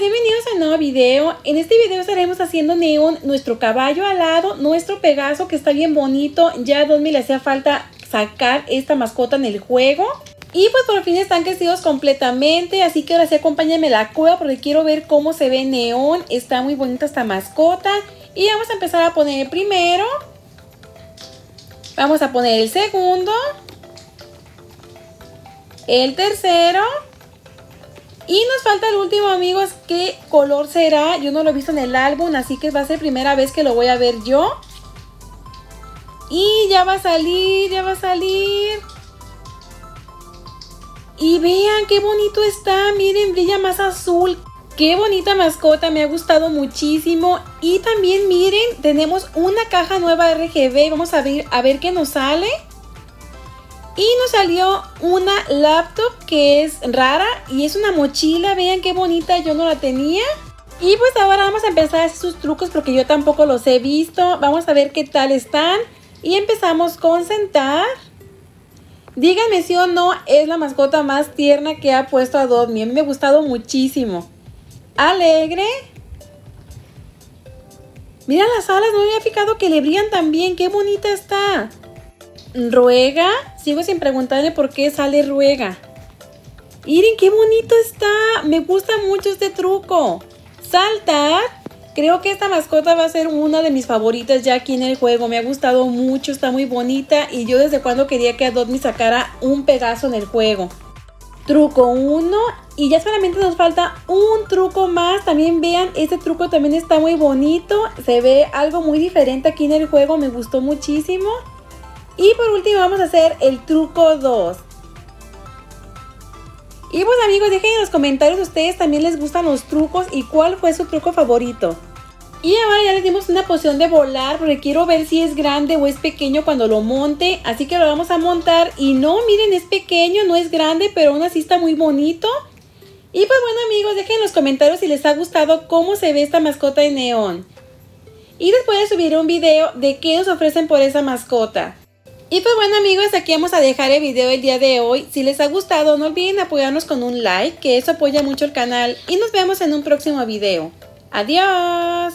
bienvenidos a un nuevo video. En este video estaremos haciendo neón nuestro caballo alado, nuestro Pegaso que está bien bonito. Ya a Dosmi le hacía falta sacar esta mascota en el juego. Y pues por fin están crecidos completamente, así que ahora sí acompáñenme a la cueva porque quiero ver cómo se ve neón. Está muy bonita esta mascota. Y vamos a empezar a poner el primero. Vamos a poner el segundo. El tercero. Y nos falta el último, amigos. ¿Qué color será? Yo no lo he visto en el álbum, así que va a ser primera vez que lo voy a ver yo. Y ya va a salir, ya va a salir. Y vean qué bonito está. Miren, brilla más azul. Qué bonita mascota, me ha gustado muchísimo. Y también miren, tenemos una caja nueva RGB. Vamos a ver, a ver qué nos sale. Y nos salió una laptop que es rara y es una mochila. Vean qué bonita, yo no la tenía. Y pues ahora vamos a empezar a hacer sus trucos porque yo tampoco los he visto. Vamos a ver qué tal están. Y empezamos con sentar. Díganme si o no es la mascota más tierna que ha puesto a A mí me ha gustado muchísimo. Alegre. Mira las alas, no me había fijado que le brillan también. Qué bonita está. Ruega. Sigo sin preguntarle por qué sale ruega. Miren qué bonito está. Me gusta mucho este truco. Saltar. Creo que esta mascota va a ser una de mis favoritas ya aquí en el juego. Me ha gustado mucho, está muy bonita. Y yo desde cuando quería que Adopt me sacara un Pegaso en el juego. Truco 1. Y ya solamente nos falta un truco más. También vean, este truco también está muy bonito. Se ve algo muy diferente aquí en el juego. Me gustó muchísimo. Y por último vamos a hacer el truco 2. Y pues amigos, dejen en los comentarios ustedes también les gustan los trucos y cuál fue su truco favorito. Y ahora ya les dimos una poción de volar porque quiero ver si es grande o es pequeño cuando lo monte. Así que lo vamos a montar y no, miren, es pequeño, no es grande, pero aún así está muy bonito. Y pues bueno amigos, dejen en los comentarios si les ha gustado cómo se ve esta mascota de neón. Y después de subir un video de qué nos ofrecen por esa mascota. Y pues bueno amigos, aquí vamos a dejar el video el día de hoy. Si les ha gustado, no olviden apoyarnos con un like, que eso apoya mucho el canal. Y nos vemos en un próximo video. ¡Adiós!